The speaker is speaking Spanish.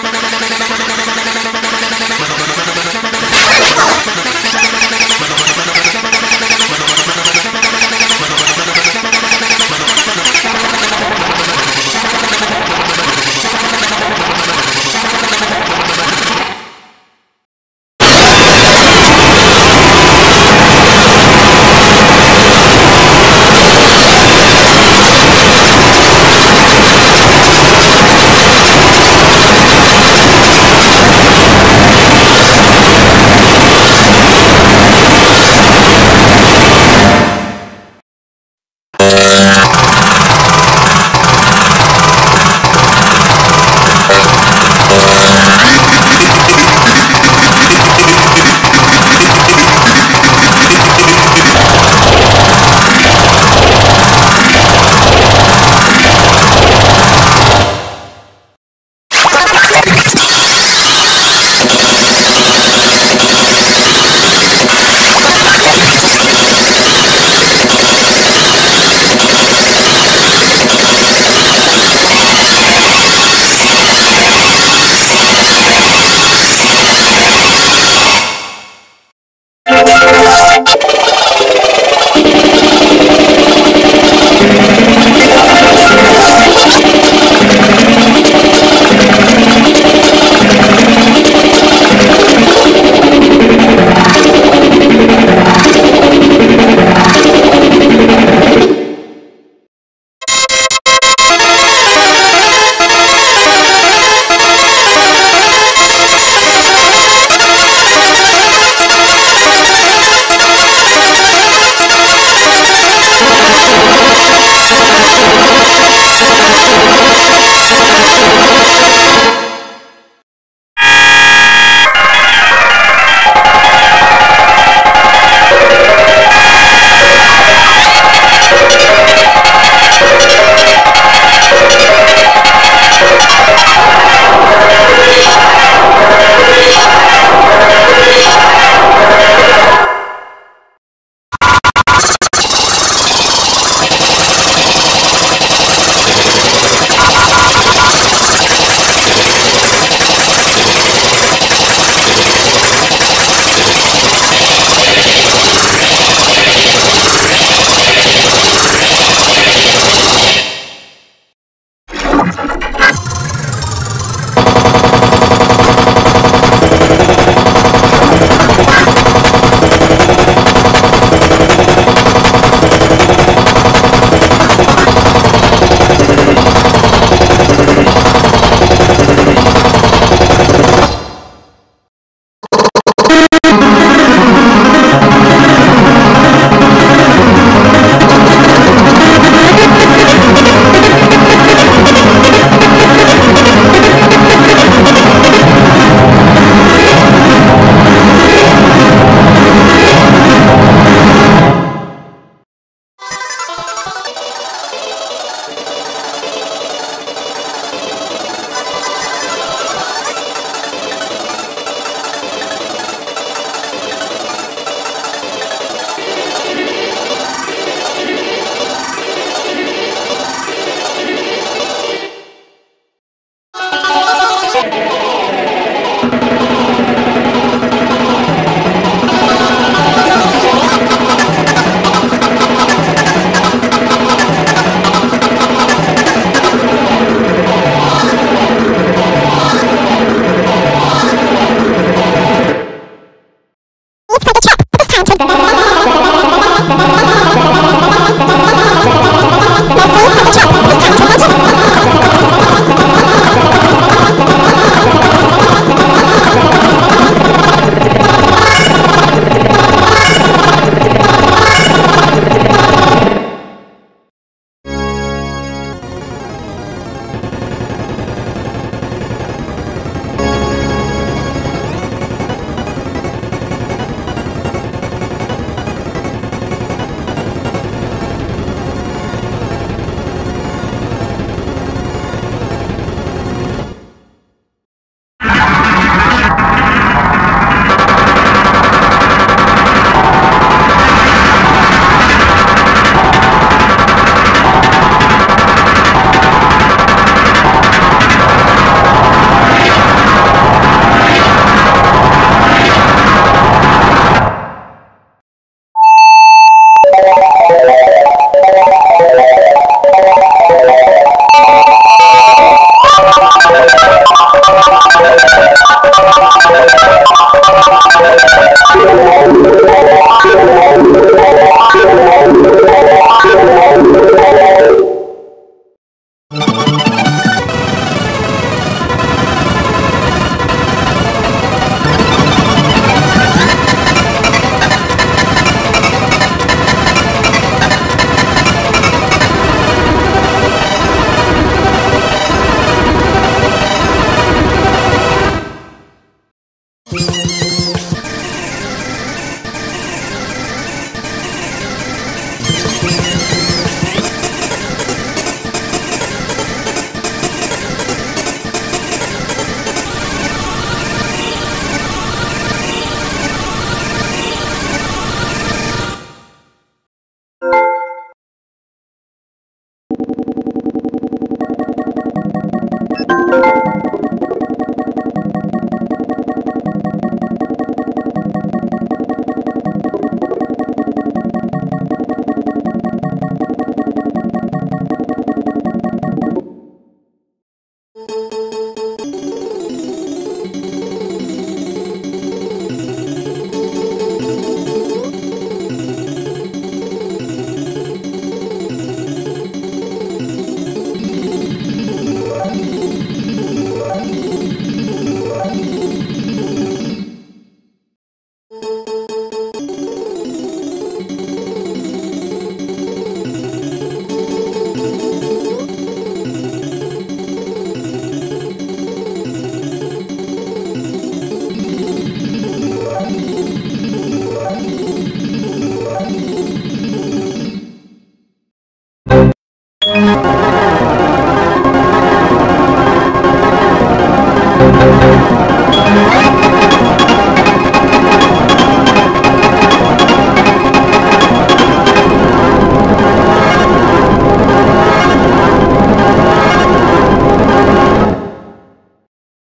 Ha ha ha.